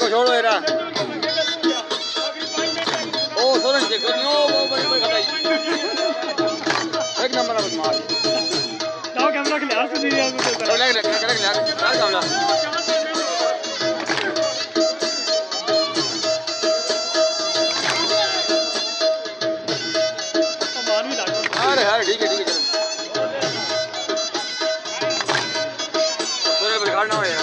को छोड़ो एरा ओ सोरन जी को दियो वो बड़ी बड़ी खताई एक नंबर बस मार जाओ कैमरा के लिहाज से दिया मुझे तो। लग लग लग लग लग कैमरा अरे यार ठीक है ठीक है। चलो सुरेश बिगाड़ना हो यार।